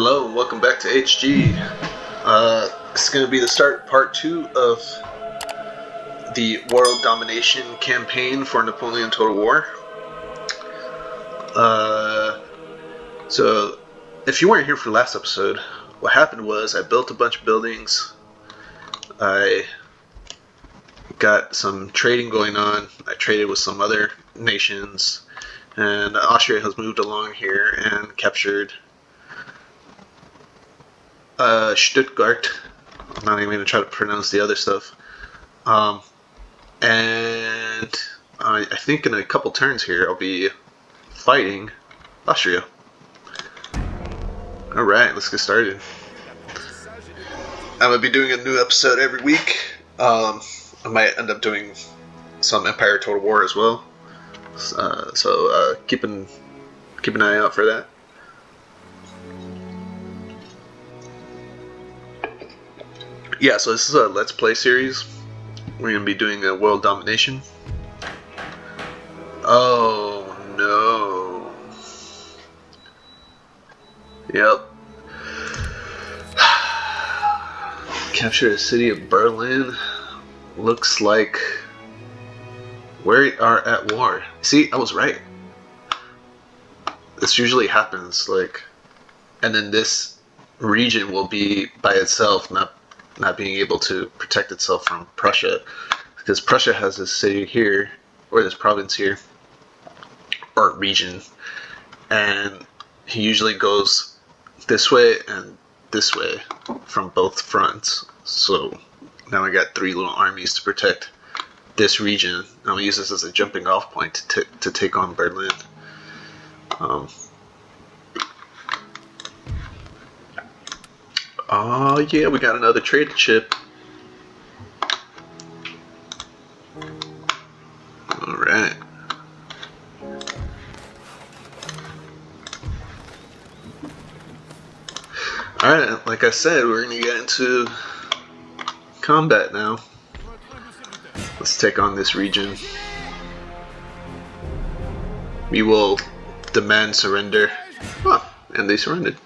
Hello and welcome back to HG. Uh, is going to be the start part two of the world domination campaign for Napoleon Total War. Uh, so, if you weren't here for the last episode, what happened was I built a bunch of buildings. I got some trading going on. I traded with some other nations, and Austria has moved along here and captured uh, Stuttgart. I'm not even going to try to pronounce the other stuff. Um, and I, I think in a couple turns here, I'll be fighting Austria. Alright, let's get started. I'm going to be doing a new episode every week. Um, I might end up doing some Empire Total War as well. Uh, so uh, keep, an, keep an eye out for that. Yeah, so this is a Let's Play series. We're going to be doing a world domination. Oh, no. Yep. Capture the city of Berlin. Looks like we are at war. See, I was right. This usually happens, like, and then this region will be by itself, not not being able to protect itself from Prussia, because Prussia has this city here, or this province here, or region, and he usually goes this way and this way from both fronts. So now I got three little armies to protect this region. Gonna use this as a jumping off point to, to take on Berlin. Um, Oh yeah, we got another trader chip. Alright. Alright, like I said, we're gonna get into combat now. Let's take on this region. We will demand surrender. And they surrendered.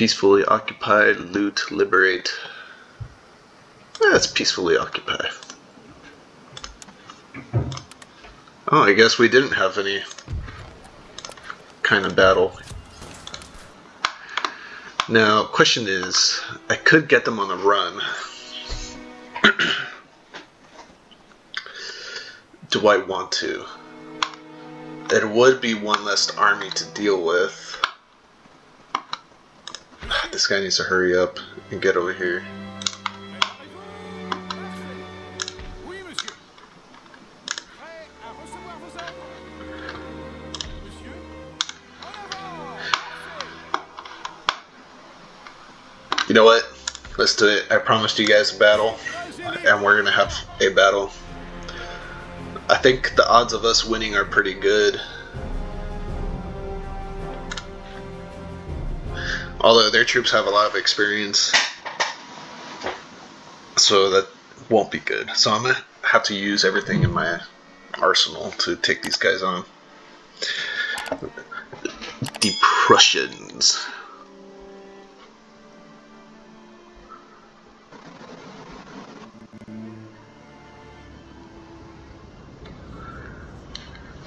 Peacefully occupy, loot, liberate. Let's peacefully occupy. Oh, I guess we didn't have any kind of battle. Now, question is, I could get them on the run. Do I want to? It would be one less army to deal with. This guy needs to hurry up and get over here. You know what? Let's do it. I promised you guys a battle, and we're gonna have a battle. I think the odds of us winning are pretty good. Although their troops have a lot of experience, so that won't be good. So I'm gonna have to use everything in my arsenal to take these guys on. The Prussians.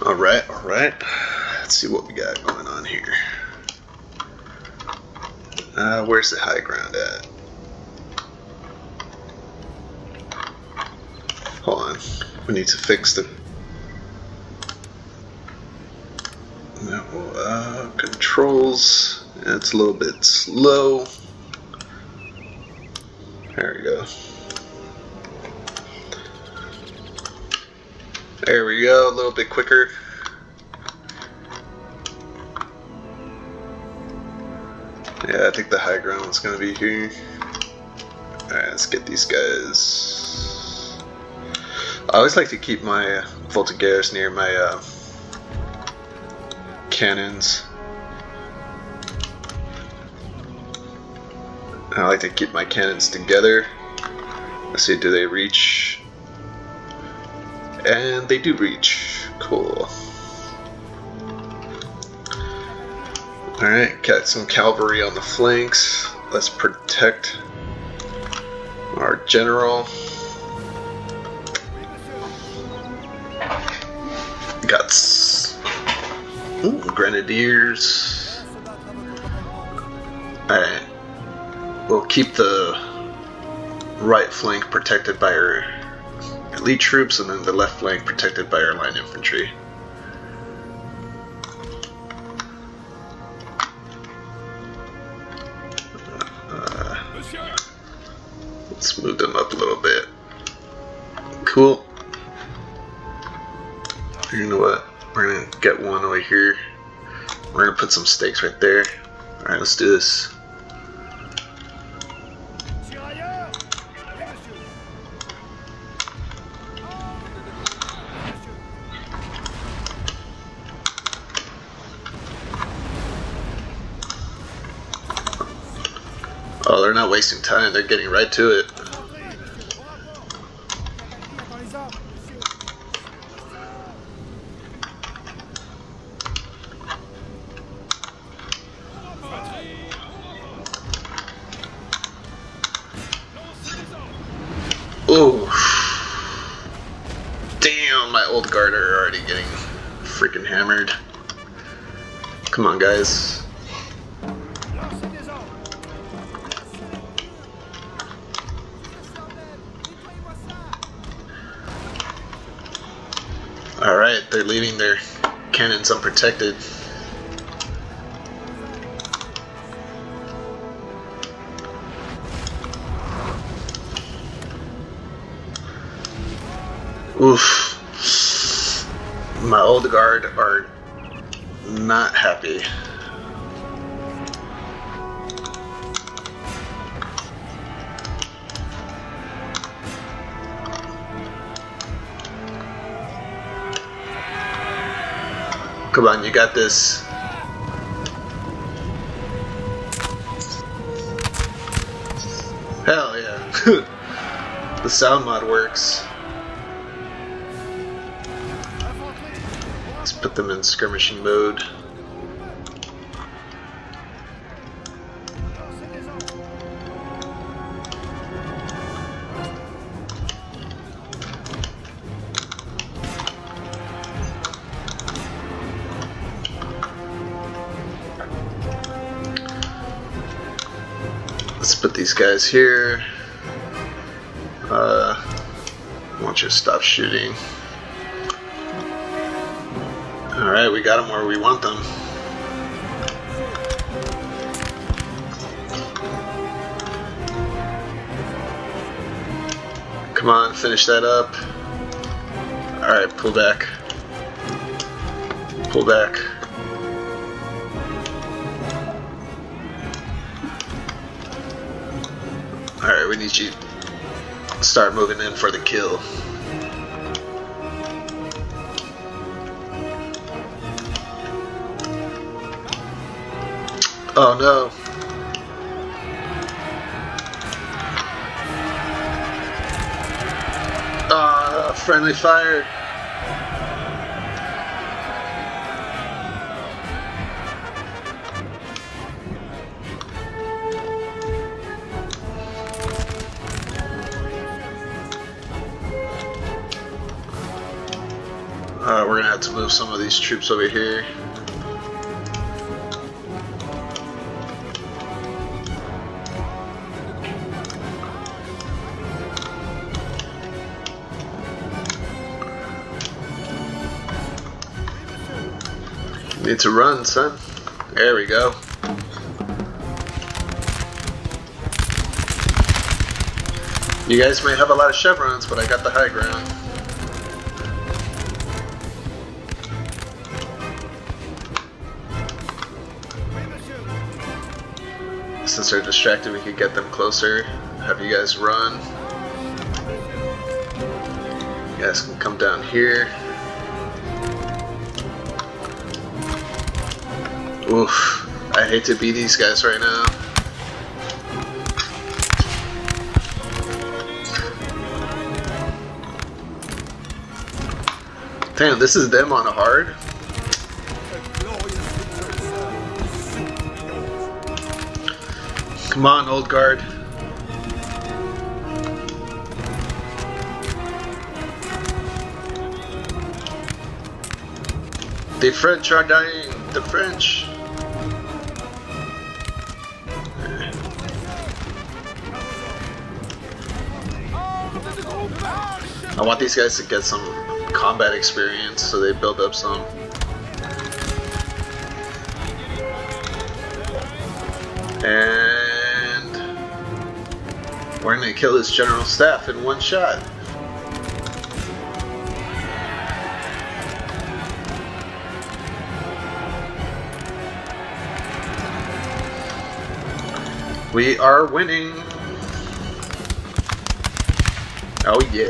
Alright, alright. Let's see what we got going on here. Uh, where's the high ground at? Hold on. We need to fix the... Uh, controls. It's a little bit slow. There we go. There we go, a little bit quicker. Yeah, I think the high ground is going to be here. Alright, let's get these guys. I always like to keep my uh, near my uh, cannons. I like to keep my cannons together. Let's see, do they reach? And they do reach. Cool. Alright, got some cavalry on the flanks. Let's protect our general. Got ooh, grenadiers. Alright. We'll keep the right flank protected by our elite troops and then the left flank protected by our line infantry. Cool. You know what? We're gonna get one over here. We're gonna put some stakes right there. Alright, let's do this. Oh, they're not wasting time. They're getting right to it. They're leaving their cannons unprotected. Oof. My old guard are not happy. Come on, you got this. Hell yeah. the sound mod works. Let's put them in skirmishing mode. These guys here. Uh, I want you to stop shooting. Alright, we got them where we want them. Come on, finish that up. Alright, pull back. Pull back. Need you start moving in for the kill. Oh no. Ah, oh, friendly fire. To move some of these troops over here. Need to run, son. There we go. You guys may have a lot of chevrons, but I got the high ground. Since they're distracted, we could get them closer. Have you guys run. You guys can come down here. Oof. I hate to be these guys right now. Damn, this is them on a hard? Come on, old guard. The French are dying! The French! I want these guys to get some combat experience so they build up some. And we're gonna kill this general staff in one shot. We are winning. Oh yeah.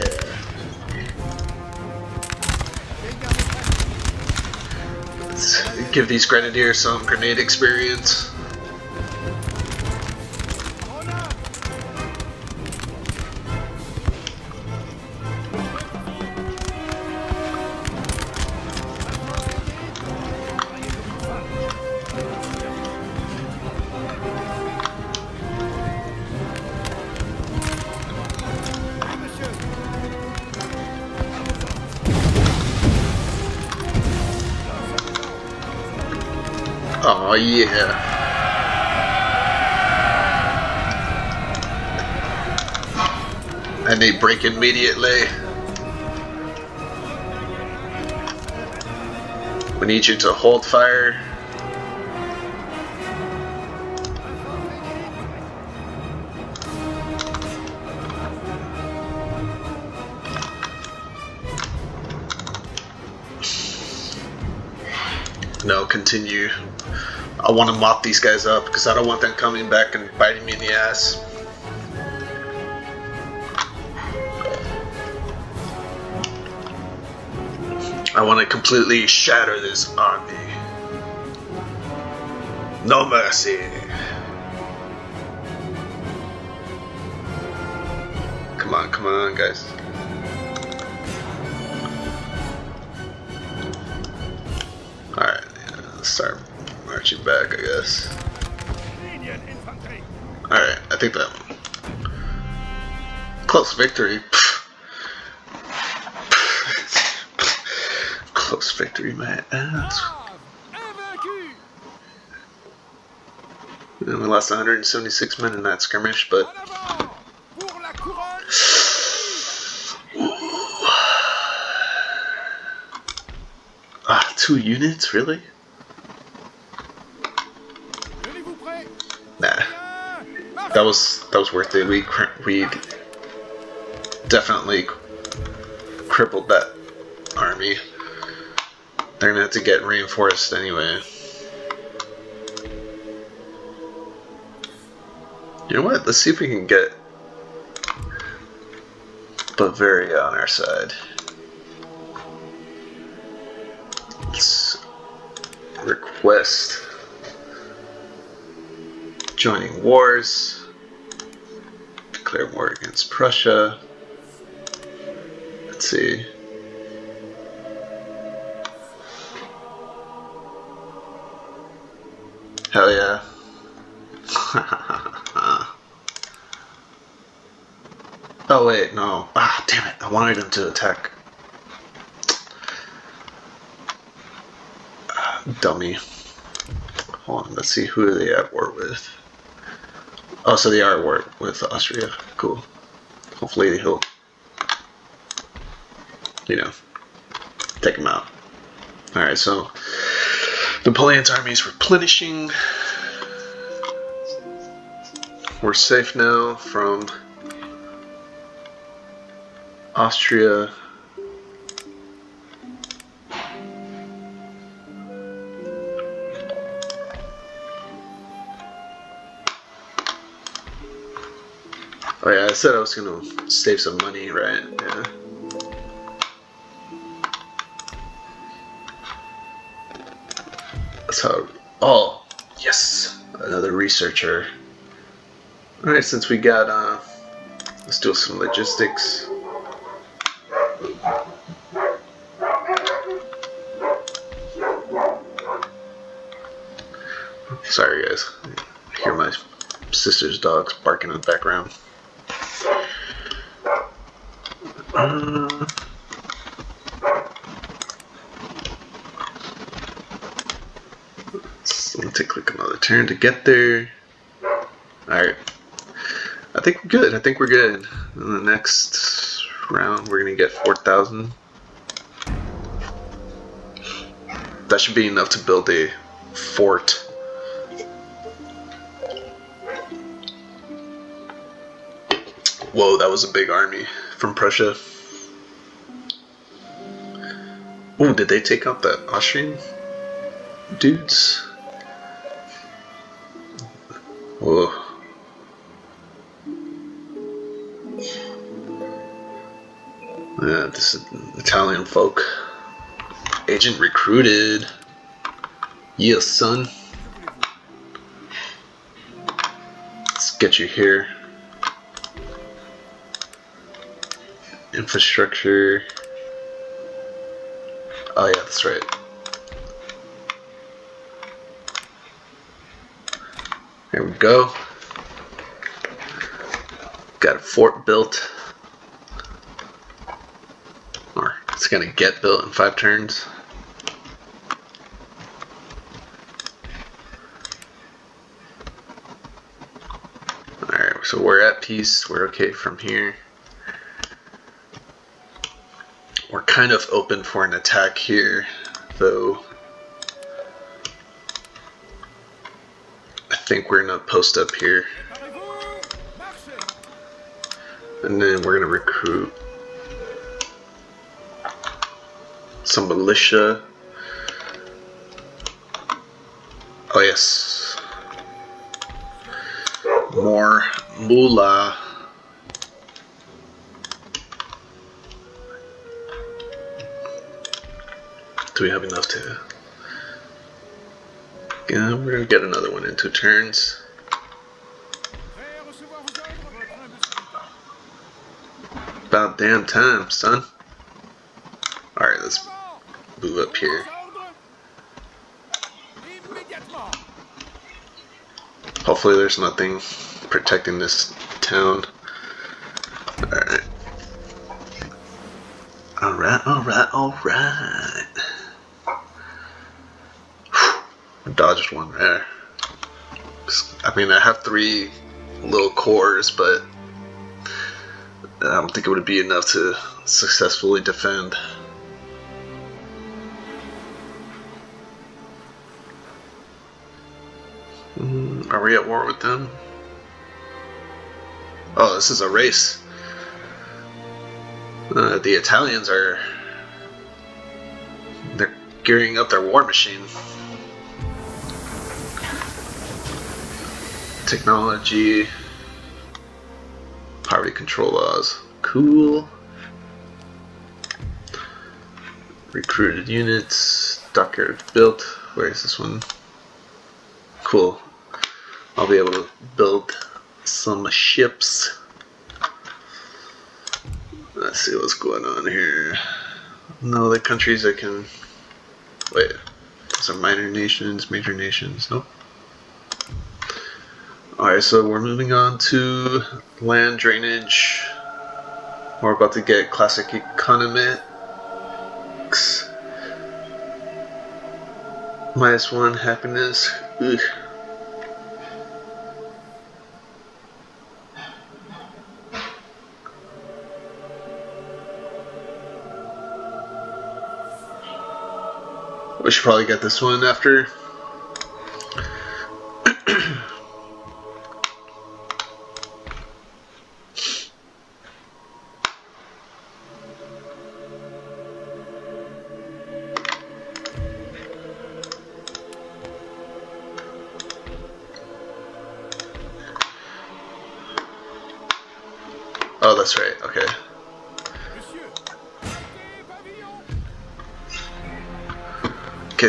Let's give these grenadiers some grenade experience. Oh yeah. And they break immediately. We need you to hold fire. Now continue. I want to mop these guys up because I don't want them coming back and biting me in the ass. I want to completely shatter this army. No mercy. Come on, come on, guys. Alright, yeah, let's start marching back, I guess. Alright, I think that close victory. close victory, man. And we lost 176 men in that skirmish, but ah, two units, really? Nah, that was that was worth it. We we definitely crippled that army. They're gonna have to get reinforced anyway. You know what? Let's see if we can get Bavaria on our side. Let's request joining wars, declare war against Prussia. Let's see. Hell yeah. oh wait, no. Ah, damn it. I wanted him to attack. Ah, dummy. Hold on, let's see who they at war with. Oh, so at war with Austria. Cool. Hopefully he'll, you know, take him out. Alright, so Napoleon's army is replenishing. We're safe now from Austria. Oh yeah, I said I was gonna save some money, right? Yeah. That's how. Oh, yes, another researcher. All right, since we got, uh, let's do some logistics. Sorry, guys. I hear my sister's dog's barking in the background. Uh, so let me take like another turn to get there. Alright. I think we're good. I think we're good. In the next round, we're going to get 4,000. That should be enough to build a fort. Whoa, that was a big army from Prussia. Oh, did they take out that Austrian dudes? Whoa. Yeah, this is Italian folk. Agent recruited. Yes, son. Let's get you here. Infrastructure. Oh yeah, that's right. There we go. Got a fort built. Or it's gonna get built in five turns. Alright, so we're at peace. We're okay from here. We're kind of open for an attack here, though. I think we're gonna post up here. And then we're gonna recruit some militia. Oh yes. More moolah. We have enough to... Yeah, we're gonna get another one in two turns. About damn time, son. Alright, let's move up here. Hopefully there's nothing protecting this town. Alright. Alright, alright, alright. Dodged one there. I mean, I have three little corps, but I don't think it would be enough to successfully defend. Mm, are we at war with them? Oh, this is a race. Uh, the Italians are they're gearing up their war machine. Technology, poverty control laws, cool. Recruited units, dockyard built. Where is this one? Cool. I'll be able to build some ships. Let's see what's going on here. No other countries I can... Wait. Are minor nations, major nations. Nope. Alright, so we're moving on to land drainage. We're about to get classic economics. Minus one happiness. Ugh. We should probably get this one after.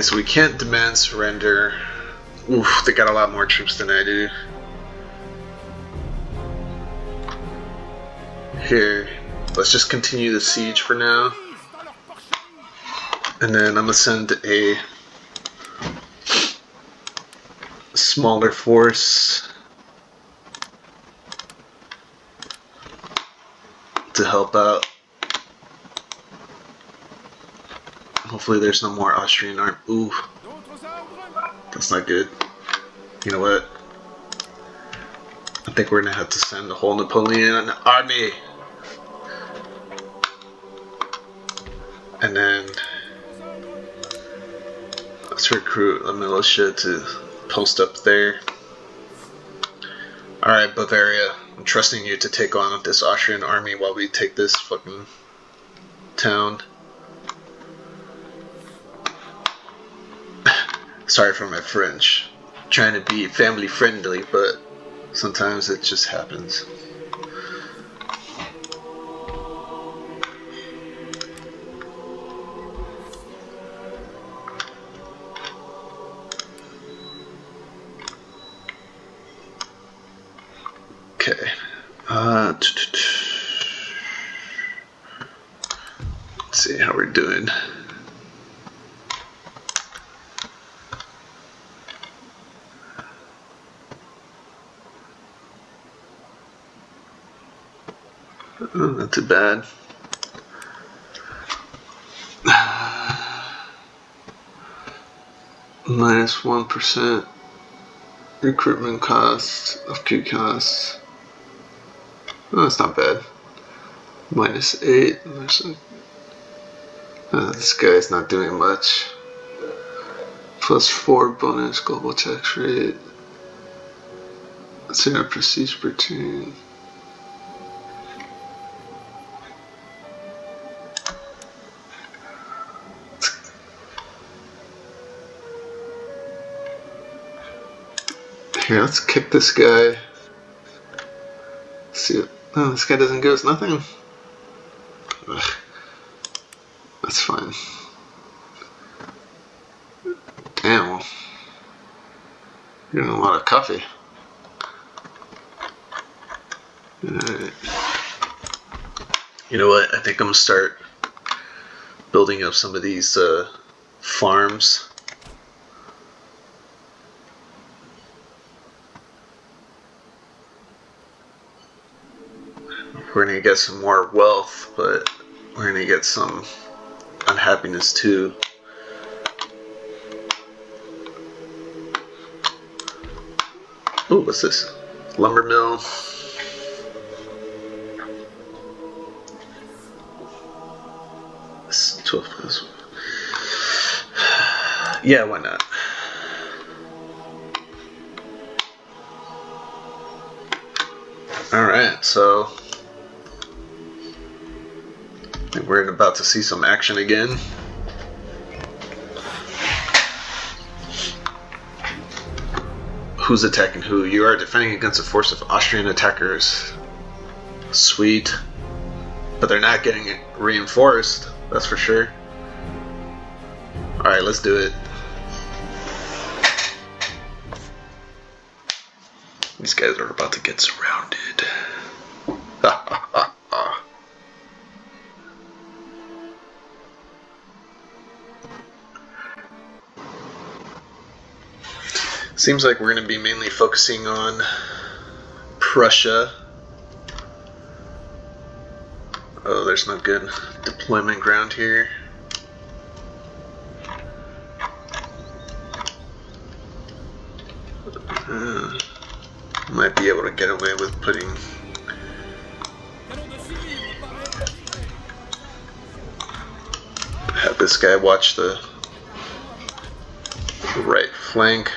so we can't demand surrender. Oof, they got a lot more troops than I do. Here, let's just continue the siege for now. And then I'm gonna send a smaller force to help out. Hopefully there's no more Austrian arm. Ooh, that's not good. You know what? I think we're gonna have to send the whole Napoleon army. And then let's recruit a militia to post up there. Alright, Bavaria. I'm trusting you to take on this Austrian army while we take this fucking town. Sorry for my French. trying to be family friendly, but sometimes it just happens. Not too bad. Minus 1 recruitment cost of Q costs. Oh, that's not bad. Minus 8. Uh, this guy's not doing much. Plus 4 bonus global tax rate. Zero prestige per turn. Let's kick this guy. see oh, this guy doesn't give us nothing. Ugh. That's fine. Damn. You're getting a lot of coffee. Alright. You know what? I think I'm gonna start building up some of these uh, farms. Get some more wealth, but we're gonna get some unhappiness too. Ooh, what's this? Lumber mill. This 12 plus. Yeah, why not? Alright, so we're about to see some action again. Who's attacking who? You are defending against a force of Austrian attackers. Sweet. But they're not getting reinforced, that's for sure. Alright, let's do it. These guys are about to get surrounded. Seems like we're going to be mainly focusing on Prussia. Oh, there's no good deployment ground here. Uh, might be able to get away with putting have this guy watch the right flank.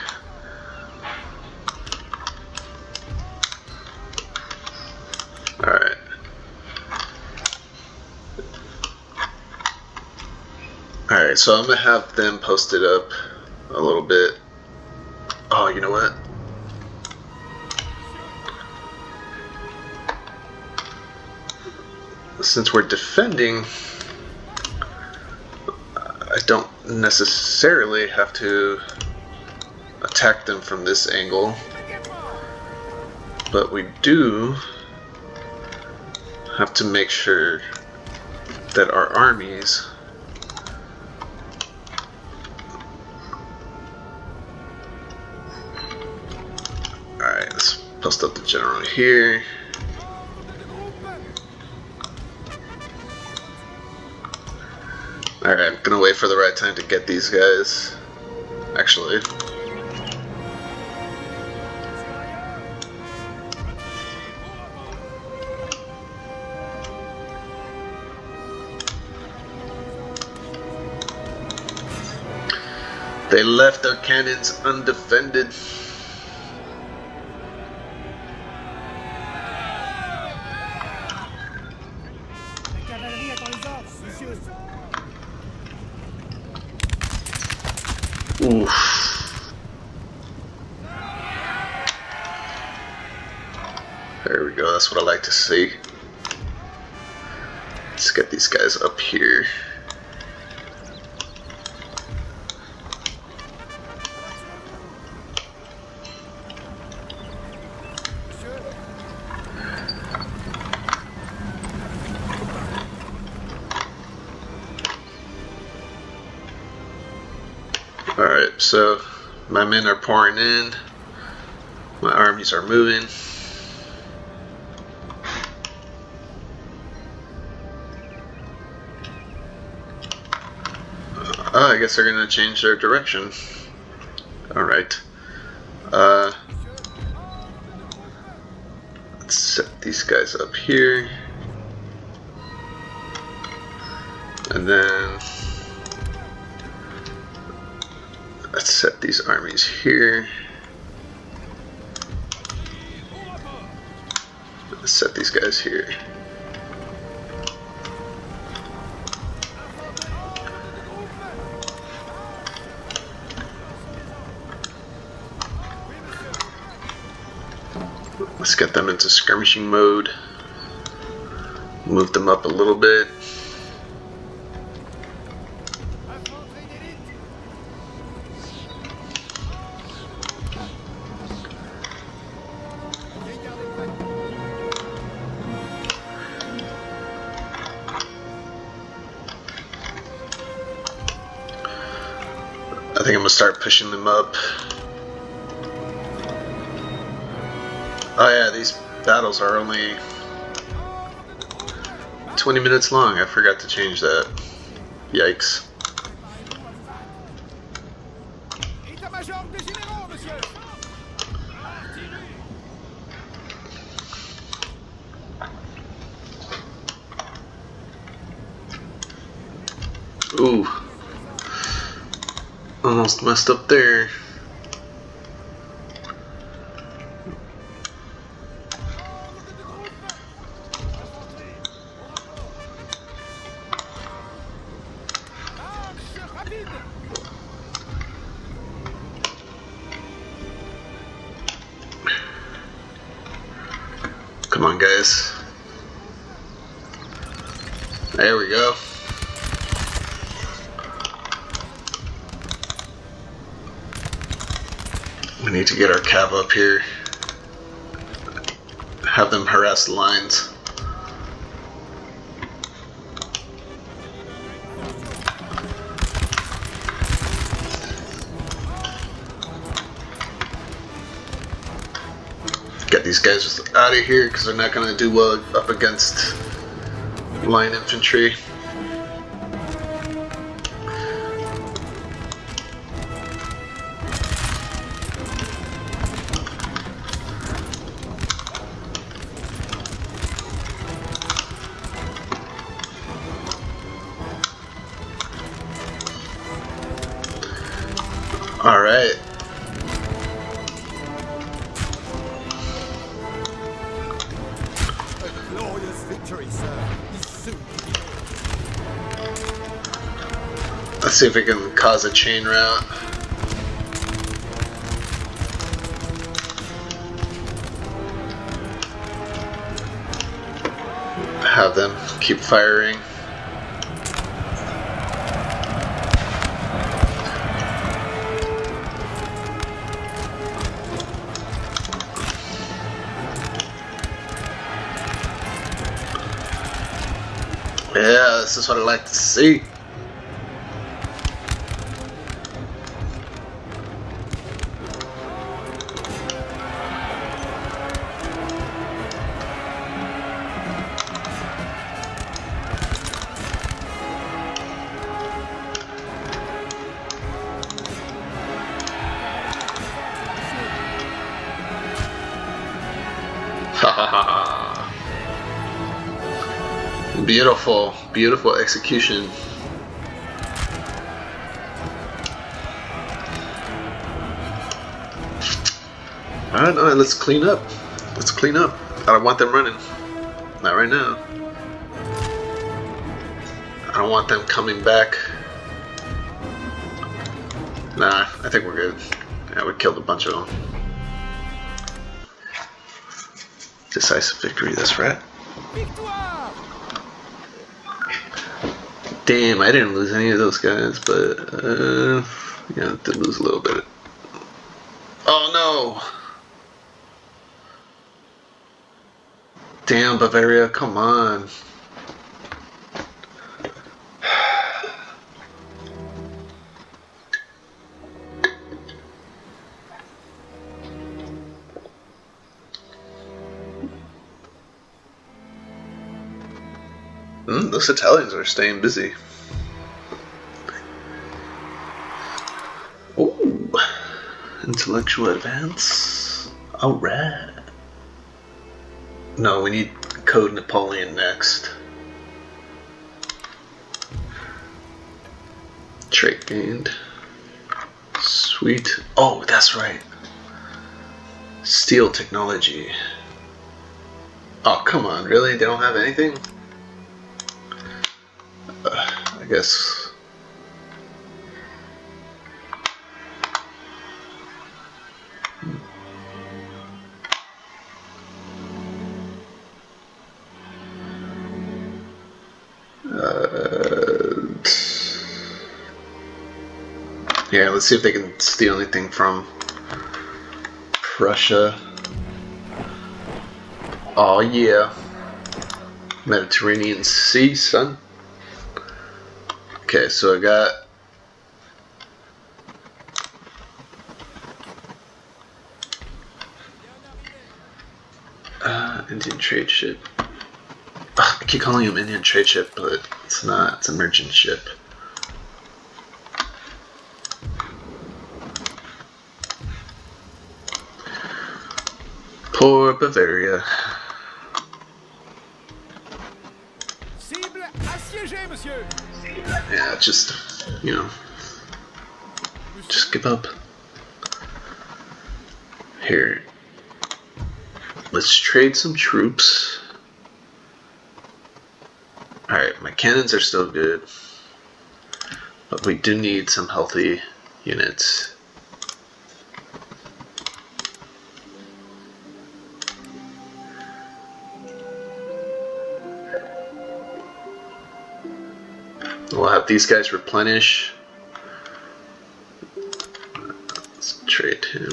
Alright, so I'm to have them posted up a little bit. Oh, you know what? Since we're defending, I don't necessarily have to attack them from this angle, but we do have to make sure that our armies I'll stop the general here. Alright, I'm gonna wait for the right time to get these guys. Actually. They left their cannons undefended. Men are pouring in. My armies are moving. Uh, I guess they're gonna change their direction. Alright. Uh, let's set these guys up here. And then let's set these armies here. Let's set these guys here. Let's get them into skirmishing mode. Move them up a little bit. Battles are only 20 minutes long. I forgot to change that. Yikes. Ooh. Almost messed up there. Get our cav up here. Have them harass the lines. Get these guys just out of here because they're not going to do well up against line infantry. Victory, sir, is soon Let's see if we can cause a chain route. Have them keep firing. Uh, this is what I like to see. Beautiful, execution. Alright, alright, let's clean up. Let's clean up. I don't want them running. Not right now. I don't want them coming back. Nah, I think we're good. Yeah, we killed a bunch of them. Decisive victory, that's right. Victoire Damn, I didn't lose any of those guys, but uh, yeah, did lose a little bit. Oh no! Damn, Bavaria, come on. Those Italians are staying busy. Ooh, intellectual advance. Alright. No, we need Code Napoleon next. Trait gained. Sweet. Oh, that's right. Steal technology. Oh, come on, really? They don't have anything? I guess. Uh, yeah, let's see if they can steal anything from Prussia. Oh yeah. Mediterranean Sea, son. Okay, so I got uh, Indian trade ship. Ugh, I keep calling him Indian trade ship, but it's not. It's a merchant ship. Poor Bavaria. Just you know, just give up. Here, let's trade some troops. Alright, my cannons are still good. But we do need some healthy units. We'll have these guys replenish. Let's trade him.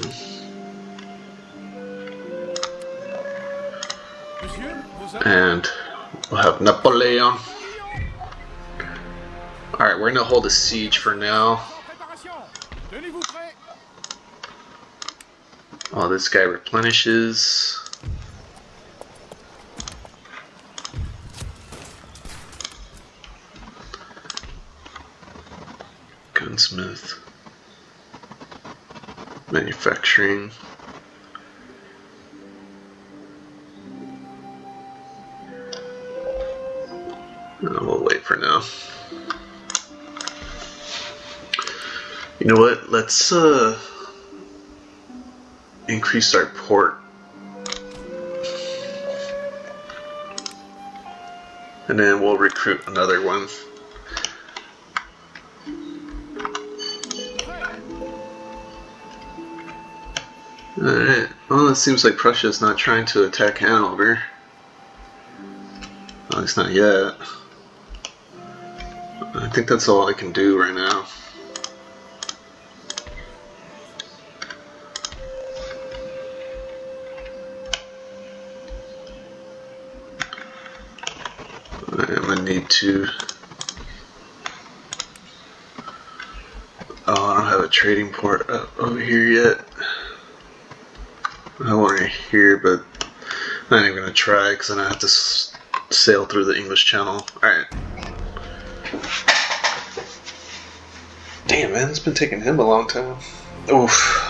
And we'll have Napoleon. Alright, we're gonna hold a siege for now. While this guy replenishes. Increase our port. And then we'll recruit another one. Alright, well it seems like Prussia's not trying to attack Hanover. At least not yet. I think that's all I can do right now. Need to. Oh, I don't have a trading port up over here yet. I want it here, but I'm not even gonna try because then I have to sail through the English Channel. Alright. Damn, man, it's been taking him a long time. Oof.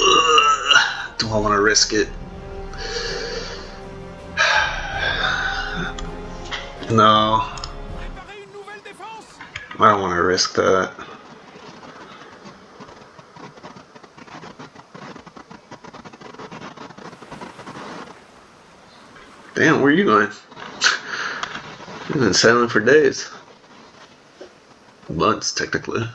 Ugh. Do I want to risk it? No, Préparez une nouvelle défense I don't want to risk that. Damn, where are you going? You've been silent for days. Months, technically.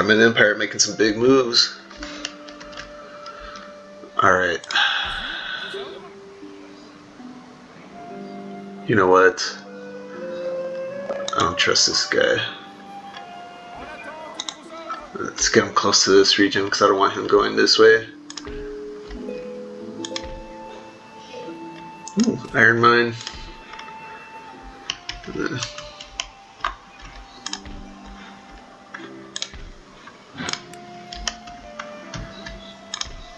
Ottoman Empire making some big moves. Alright. You know what? I don't trust this guy. Let's get him close to this region because I don't want him going this way. Ooh, iron mine.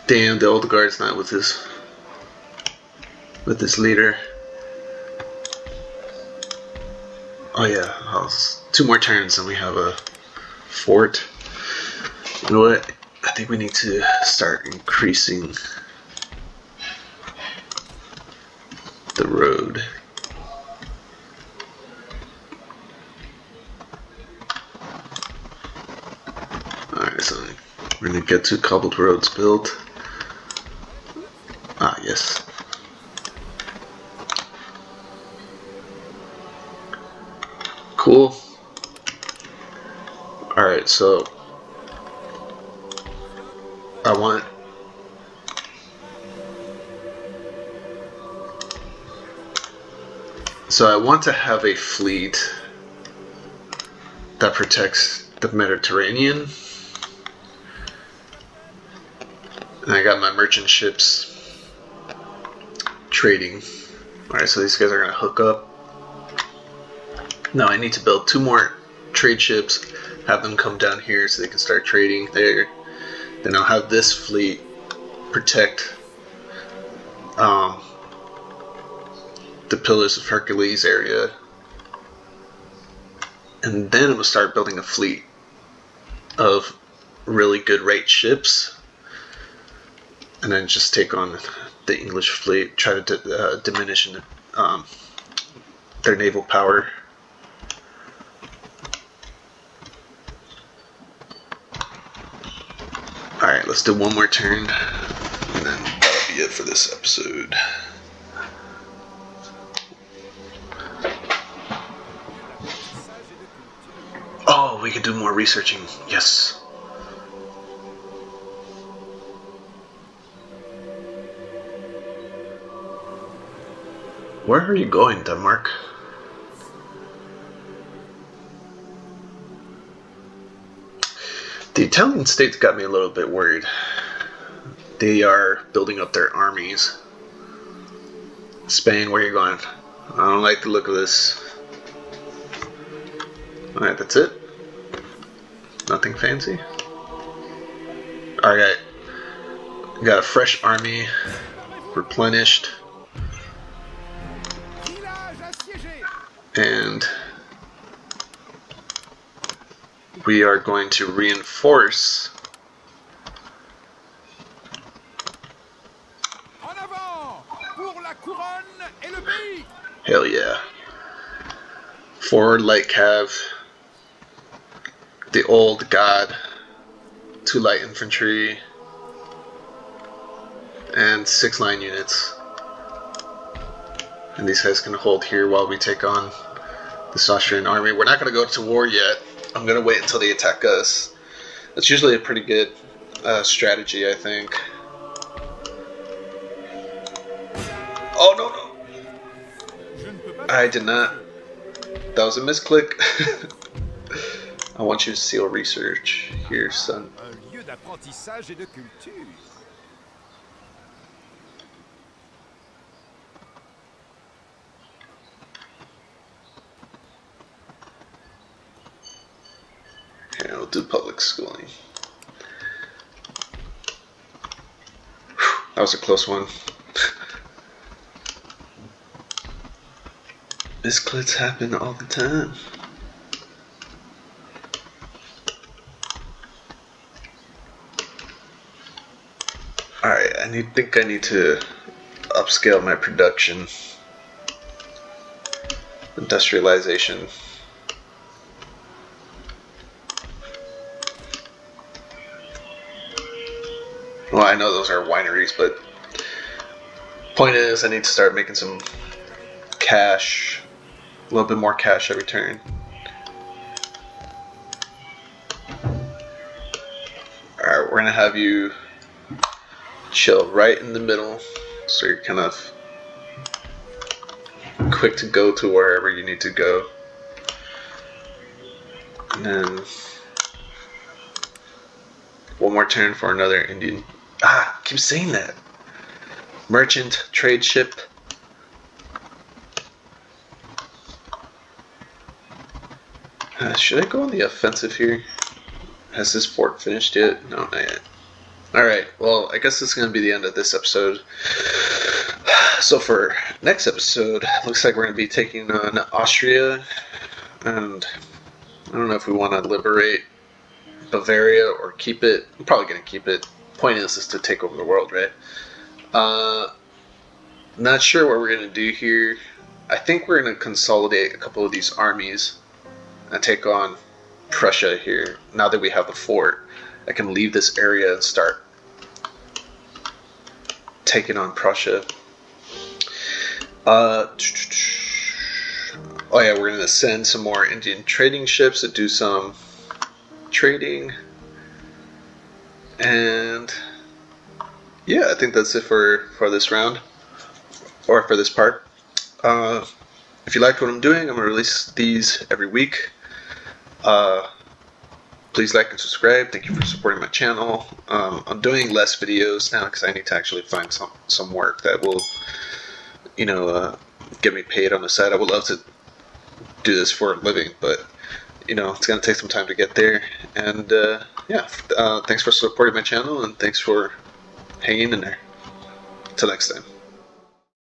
Damn, the old guard's not with this with this leader. Oh yeah, oh, I'll two more turns and we have a fort. You know what? I think we need to start increasing the road. Alright, so we're gonna get two cobbled roads built. Ah, yes. Cool. Alright, so I want So I want to have a fleet that protects the Mediterranean. And I got my merchant ships trading. Alright, so these guys are gonna hook up. Now I need to build two more trade ships, have them come down here so they can start trading there. Then I'll have this fleet protect um, the Pillars of Hercules area. And then I'm gonna start building a fleet of really good rate ships. And then just take on the English fleet, try to uh, diminish in, um, their naval power. Alright, let's do one more turn. And then that'll be it for this episode. Oh, we could do more researching. Yes. Where are you going, Denmark? The Italian states got me a little bit worried. They are building up their armies. Spain, where are you going? I don't like the look of this. Alright, that's it. Nothing fancy. Alright. Got a fresh army. Replenished. We are going to reinforce En avant Pour la couronne et le pays Hell yeah. Forward light cav. The old guard. Two light infantry. And six line units. And these guys can hold here while we take on this Austrian army. We're not going to go to war yet. I'm going to wait until they attack us. That's usually a pretty good uh, strategy, I think. Oh, no, no. I did not. That was a misclick. I want you to seal research here, son. Do public schooling. Whew, That was a close one. Misclicks happen all the time. Alright, I need, think I need to upscale my production. Industrialization. Well, I know those are wineries, but point is, I need to start making some cash, a little bit more cash every turn. Alright, we're gonna have you chill right in the middle so you're kind of quick to go to wherever you need to go. And then one more turn for another Indian. Keep saying that. Merchant, trade ship. Uh, should I go on the offensive here? Has this fort finished yet? No, not yet. Alright, well, I guess is going to be the end of this episode. So for next episode, looks like we're going to be taking on Austria, and I don't know if we want to liberate Bavaria or keep it. I'm probably going to keep it. Point is, is to take over the world, right? Uh, not sure what we're to do here. I think we're to consolidate a couple of these armies and take on Prussia here. Now that we have the fort, I can leave this area and start taking on Prussia. Uh, oh yeah, we're gonna send some more Indian trading ships to do some trading, and yeah, I think that's it for for this round or for this part. Uh, if you liked what I'm doing, I'm gonna release these every week. Uh, please like and subscribe. Thank you for supporting my channel. Um, I'm doing less videos now because I need to actually find some some work that will, you know, uh, get me paid on the side. I would love to do this for a living, but you know, it's gonna take some time to get there. And uh, yeah, uh, thanks for supporting my channel and thanks for hanging in there. Until next time.